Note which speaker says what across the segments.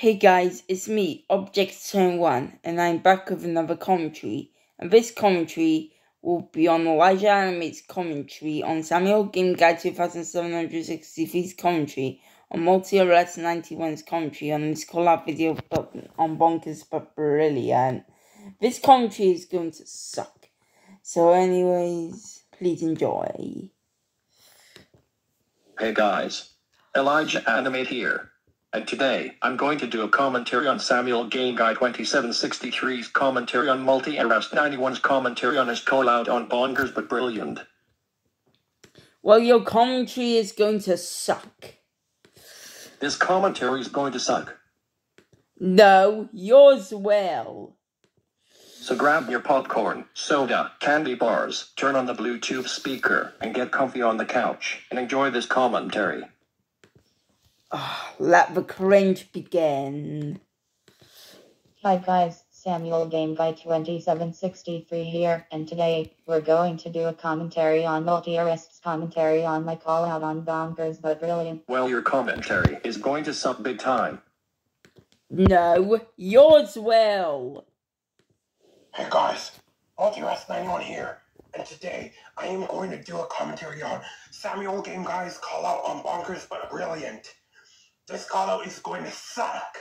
Speaker 1: Hey guys, it's me, Objects21, and I'm back with another commentary. And this commentary will be on Elijah Animate's commentary on Samuel Game Guy 2763's commentary, on Multi Arrest 91's commentary on this collab video on Bonkers but Brilliant. This commentary is going to suck. So, anyways, please enjoy.
Speaker 2: Hey guys, Elijah Animate here. And today, I'm going to do a commentary on Samuel Game Guy 2763's commentary on Multi Arrest 91's commentary on his call out on Bonkers but Brilliant.
Speaker 1: Well, your commentary is going to suck.
Speaker 2: This commentary is going to suck.
Speaker 1: No, yours will.
Speaker 2: So grab your popcorn, soda, candy bars, turn on the Bluetooth speaker, and get comfy on the couch, and enjoy this commentary.
Speaker 1: Oh, let the cringe begin.
Speaker 3: Hi guys, Samuel Game Guy 2763 here, and today we're going to do a commentary on multi arrests commentary on my call out on Bonkers but Brilliant.
Speaker 2: Well, your commentary is going to suck big time.
Speaker 1: No, yours will.
Speaker 4: Hey guys, Multi Arrest 91 here, and today I am going to do a commentary on Samuel Game Guy's call out on Bonkers but Brilliant. This call is going to suck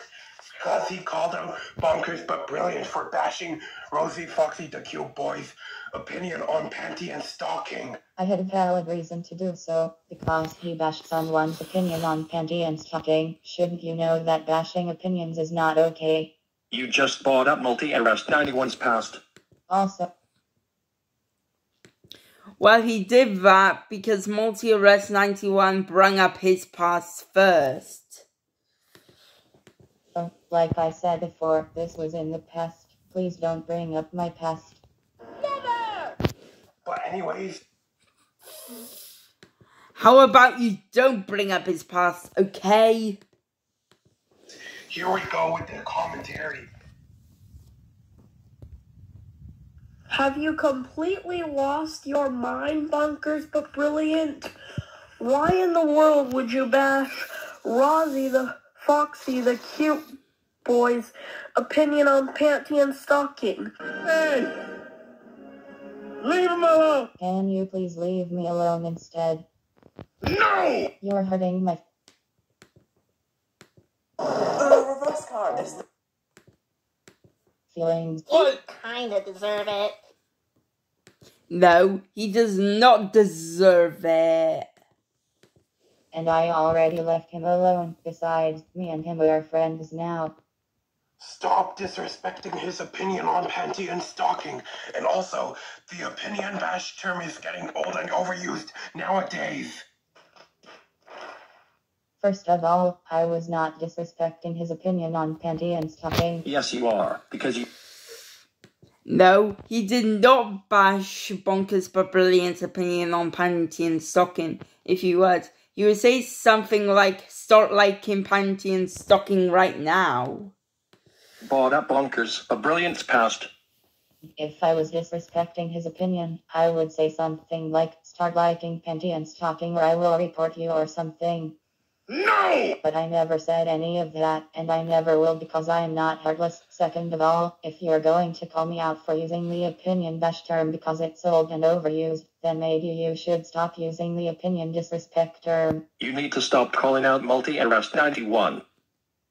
Speaker 4: because he called out Bonkers but Brilliant for bashing Rosie Foxy the Cute Boy's opinion on panty and stocking.
Speaker 3: I had a valid reason to do so, because he bashed someone's opinion on panty and stocking. Shouldn't you know that bashing opinions is not okay?
Speaker 2: You just bought up Multi Arrest 91's past.
Speaker 3: Also,
Speaker 1: Well, he did that because Multi Arrest 91 brung up his past first.
Speaker 3: uh, like I said before, this was in the past. Please don't bring up my past. Never!
Speaker 4: But anyways,
Speaker 1: How about you don't bring up his past, okay?
Speaker 4: here we go with the commentary.
Speaker 5: Have you completely lost your mind, Bonkers, but brilliant? Why in the world would you bash Rosie the Foxy the cute boy's opinion on panty and stocking? Hey! Leave him alone!
Speaker 3: Can you please leave me alone instead?
Speaker 4: No!
Speaker 3: You're hurting my
Speaker 6: Uh, reverse card. It's
Speaker 3: feelings.
Speaker 6: You kinda deserve it.
Speaker 1: No, he does not deserve it.
Speaker 3: And I already left him alone. Besides, me and him are friends now.
Speaker 4: Stop disrespecting his opinion on panty and stocking. And also, the opinion bash term is getting old and overused nowadays.
Speaker 3: First of all, I was not disrespecting his opinion on panty and stocking.
Speaker 2: Yes, you are, because you.
Speaker 1: No, he did not bash Bonkers but Brilliant's opinion on Panty and Stocking. If you would, you would say something like, start liking Panty and Stocking right now.
Speaker 2: Bought up Bonkers, but Brilliant's past.
Speaker 3: If I was disrespecting his opinion, I would say something like, start liking panty and stocking or I will report you or something.
Speaker 4: No!
Speaker 3: But I never said any of that, and I never will because I am not heartless. Second of all, if you're going to call me out for using the opinion bash term because it's old and overused, then maybe you should stop using the opinion disrespect term
Speaker 2: You need to stop calling out Multi Arrest 91.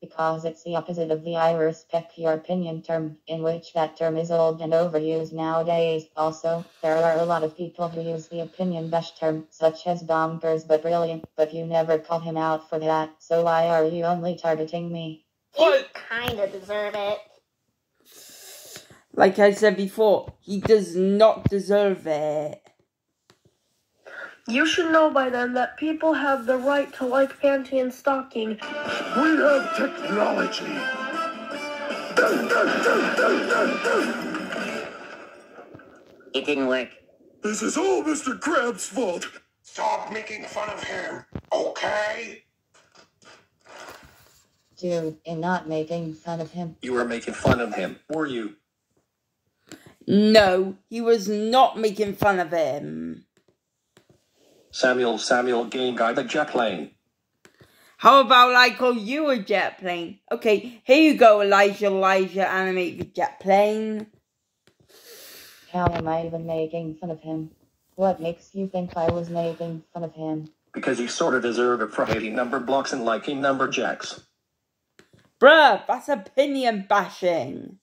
Speaker 3: Because it's the opposite of the I respect your opinion term, in which that term is old and overused nowadays. Also, there are a lot of people who use the opinion bash term, such as Bonkers but Brilliant, but you never call him out for that, so why are you only targeting me?
Speaker 6: You kinda deserve it.
Speaker 1: Like I said before, he does not deserve it.
Speaker 5: You should know by then that people have the right to like panty and stocking.
Speaker 4: We have technology.
Speaker 6: It didn't work.
Speaker 4: This is all Mr. Krabs' fault. Stop making fun of him, okay?
Speaker 3: Dude, in not making fun of him.
Speaker 2: You were making fun of him, were you?
Speaker 1: No, he was not making fun of him.
Speaker 2: Samuel Samuel Game Guy the jet plane.
Speaker 1: How about I call oh, you a jet plane? Okay, here you go, Elijah. Elijah, animate the jet plane.
Speaker 3: How am I even making fun of him? What makes you think I was making fun of him?
Speaker 2: Because you sort of deserve it for hating Numberblocks and liking number jacks.
Speaker 1: Bruh, that's opinion bashing.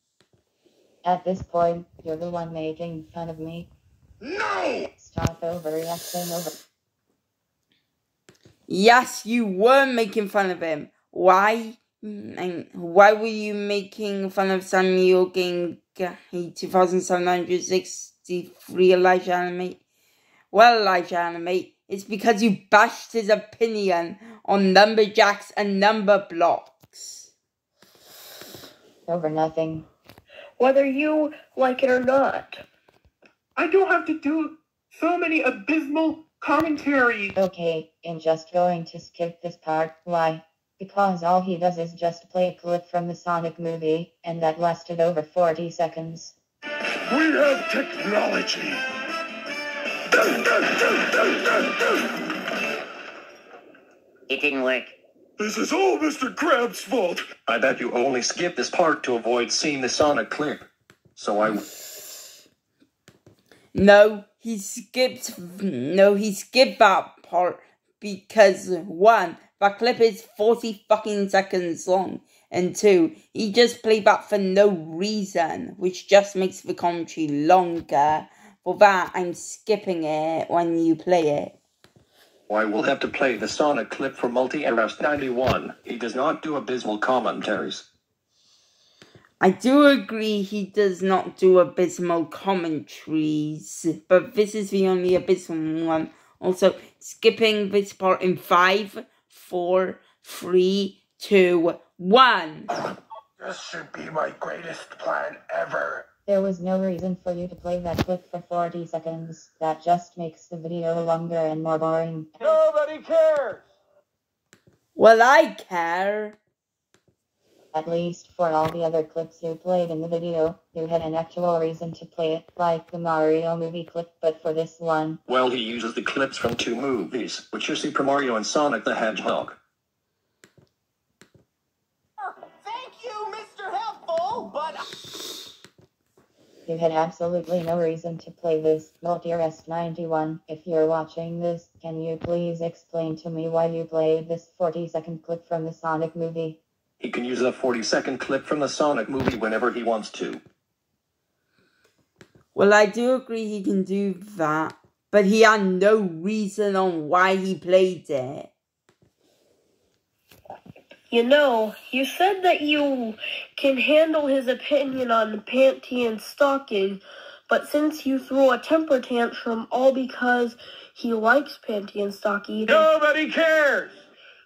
Speaker 3: At this point, you're the one making fun of me.
Speaker 4: No!
Speaker 3: Stop overreacting over.
Speaker 1: Yes, you were making fun of him. Why? And why were you making fun of Samuel Game 2763 Elijah Animate? Well, Elijah Animate, it's because you bashed his opinion on numberjacks and Numberblocks.
Speaker 3: Over nothing.
Speaker 5: Whether you like it or not.
Speaker 4: I don't have to do so many abysmal commentary.
Speaker 3: Okay, I'm just going to skip this part. Why? Because all he does is just play a clip from the Sonic movie, and that lasted over 40 seconds.
Speaker 4: We have technology.
Speaker 6: It didn't work.
Speaker 4: This is all Mr. Krabs' fault.
Speaker 2: I bet you only skipped this part to avoid seeing the Sonic clip. So I.
Speaker 1: No, he skipped. No, he skipped that part because one, that clip is forty fucking seconds long, and two, he just played that for no reason, which just makes the commentary longer. For that, I'm skipping it when you play it.
Speaker 2: I will have to play the Sonic clip for Multi Arrest 91. He does not do abysmal commentaries.
Speaker 1: I do agree he does not do abysmal commentaries, but this is the only abysmal one. Also, skipping this part in five, four, three, two, one.
Speaker 4: This should be my greatest plan ever.
Speaker 3: There was no reason for you to play that clip for 40 seconds. That just makes the video longer and more boring.
Speaker 4: Nobody cares.
Speaker 1: Well, I care.
Speaker 3: At least for all the other clips you played in the video, you had an actual reason to play it, like the Mario movie clip, but for this one,
Speaker 2: Well, he uses the clips from two movies, which are Super Mario and Sonic the Hedgehog.
Speaker 6: Oh, thank you, Mr. Helpful, but
Speaker 3: you had absolutely no reason to play this. Multi-Arrest 91, if you're watching this, can you please explain to me why you played this 40 second clip from the Sonic movie?
Speaker 2: He can use a 40 second clip from the Sonic movie whenever he wants to.
Speaker 1: Well, I do agree he can do that, but he had no reason on why he played it.
Speaker 5: You know, you said that you can handle his opinion on panty and stocking, but since you threw a temper tantrum all because he likes panty and stocky, then
Speaker 4: Nobody cares.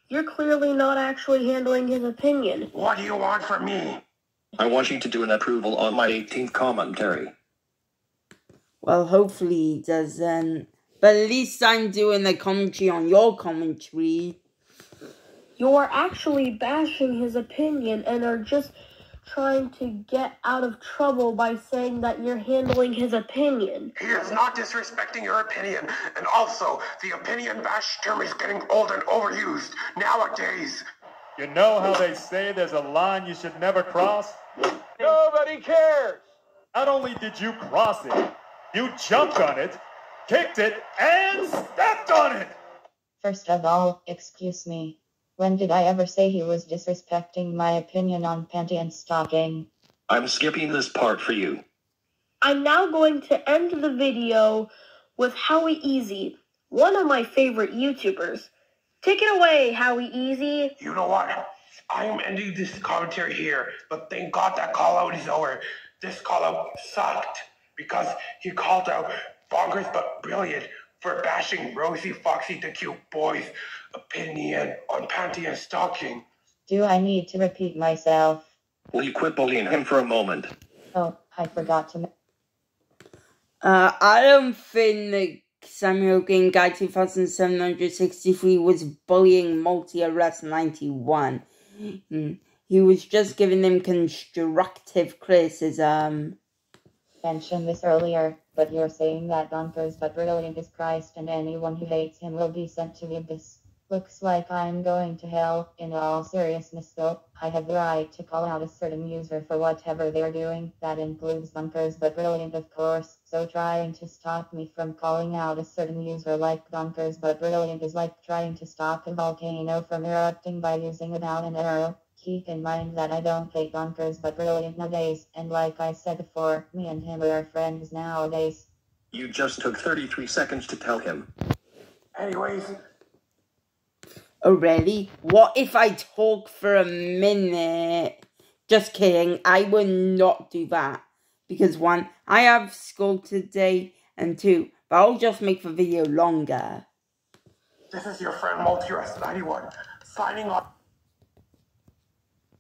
Speaker 5: You're clearly not actually handling his opinion.
Speaker 4: What do you want from me?
Speaker 2: I want you to do an approval on my 18th commentary.
Speaker 1: Well, hopefully he doesn't. But at least I'm doing a commentary on your commentary.
Speaker 5: You're actually bashing his opinion and are just trying to get out of trouble by saying that you're handling his opinion.
Speaker 4: He is not disrespecting your opinion, and also the opinion bash term is getting old and overused nowadays.
Speaker 7: You know how they say there's a line you should never cross? Nobody cares! Not only did you cross it, you jumped on it, kicked it, and stepped on it!
Speaker 3: First of all, excuse me. When did I ever say he was disrespecting my opinion on panty and stocking?
Speaker 2: I'm skipping this part for you.
Speaker 5: I'm now going to end the video with Howie Easy, one of my favorite YouTubers. Take it away, Howie Easy.
Speaker 4: You know what? I am ending this commentary here, but thank God that call out is over. This call out sucked because he called out bonkers but brilliant for bashing Rosie Foxy the cute boy's opinion on panty and stocking.
Speaker 3: Do I need to repeat myself?
Speaker 2: Will you quit bullying him for a moment?
Speaker 3: Oh, I forgot to.
Speaker 1: Uh, I don't think that Samuel Game Guy 2763 was bullying Multi Arrest 91. Mm, He was just giving them constructive criticism.
Speaker 3: mentioned this earlier, but you're saying that Bonkers but Brilliant is Christ and anyone who hates him will be sent to the abyss. Looks like I'm going to hell. In all seriousness, though, I have the right to call out a certain user for whatever they're doing. That includes Bonkers, but brilliant, of course. So trying to stop me from calling out a certain user like Bonkers, but brilliant is like trying to stop a volcano from erupting by using a bow and arrow. Keep in mind that I don't hate Bonkers, but brilliant nowadays. And like I said before, me and him are friends nowadays.
Speaker 2: You just took 33 seconds to tell him.
Speaker 4: Anyways,
Speaker 1: Already? What if I talk for a minute? Just kidding, I will not do that. Because one, I have school today, and two, but I'll just make the video longer.
Speaker 4: this is your friend Multi Arrest 91 signing off.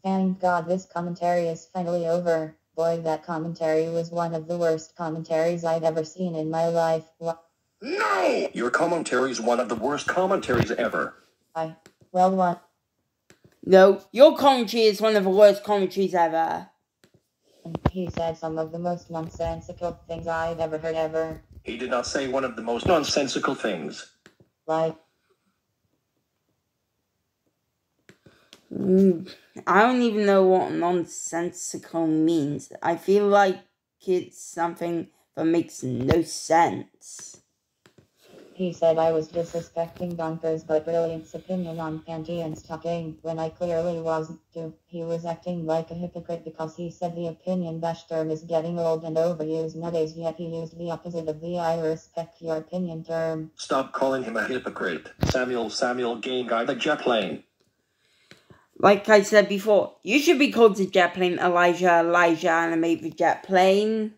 Speaker 3: Thank God this commentary is finally over. Boy, that commentary was one of the worst commentaries I've ever seen in my life.
Speaker 4: No!
Speaker 2: Your commentary is one of the worst commentaries ever.
Speaker 3: I, well, what?
Speaker 1: No, your commentary is one of the worst commentaries ever.
Speaker 3: And he said some of the most nonsensical things I've ever heard ever.
Speaker 2: He did not say one of the most nonsensical things.
Speaker 3: Like,
Speaker 1: Mm, I don't even know what nonsensical means. I feel like it's something that makes no sense.
Speaker 3: He said I was disrespecting Bonkers but Brilliant's opinion on Panty and Stocking when I clearly wasn't to. He was acting like a hypocrite because he said the opinion bash term is getting old and overused nowadays, yet he used the opposite of the I respect your opinion term.
Speaker 2: Stop calling him a hypocrite. Samuel Samuel Game Guy the jet plane.
Speaker 1: Like I said before, you should be called the jet plane Elijah Elijah animate the jet plane.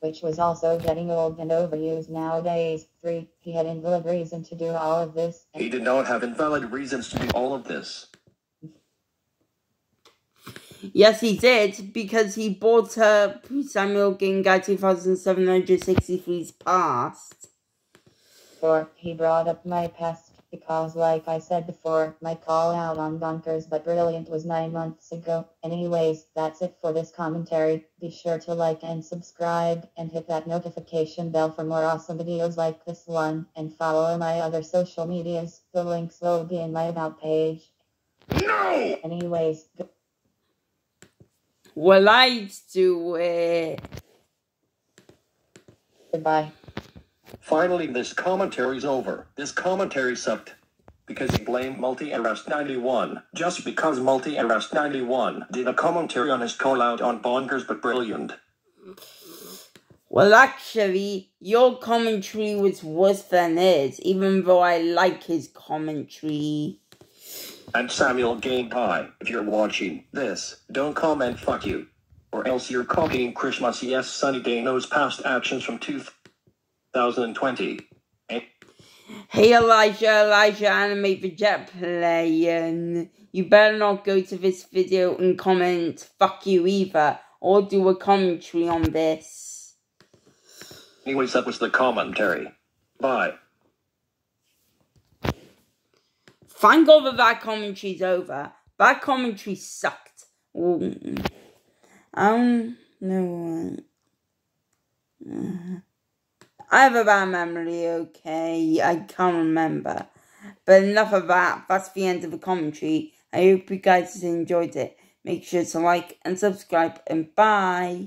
Speaker 3: Which was also getting old and overused nowadays. 3. He had invalid reason to do all of this.
Speaker 2: He did not have invalid reasons to do all of this.
Speaker 1: Yes, he did, because he bought a Samuel Game Guy 2763's past.
Speaker 3: 4. He brought up my past because, like I said before, my call out on Bonkers but Brilliant was 9 months ago. Anyways, that's it for this commentary. Be sure to like and subscribe and hit that notification bell for more awesome videos like this one and follow my other social medias. The links will be in my about page.
Speaker 4: No!
Speaker 3: Anyways, g-
Speaker 1: Well, I do it.
Speaker 3: goodbye.
Speaker 2: Finally, this commentary's over. This commentary sucked. Because he blamed Multi Arrest 91. Just because Multi Arrest 91 did a commentary on his call out on Bonkers but Brilliant.
Speaker 1: Well, actually, your commentary was worse than his, even though I like his commentary.
Speaker 2: And Samuel Game Guy, if you're watching this, don't comment fuck you. Or else you're copying Christmas Yes Sunny Dano's past actions from 2020. Eh?
Speaker 1: Hey, Elijah, Elijah, animate the jet plane. You better not go to this video and comment fuck you either, or do a commentary on this.
Speaker 2: Anyways, that was the commentary. Bye.
Speaker 1: Thank God that that commentary's over. That commentary sucked. Well, I don't. Uh, I have a bad memory, okay? I can't remember. But enough of that. That's the end of the commentary. I hope you guys enjoyed it. Make sure to like and subscribe, and bye.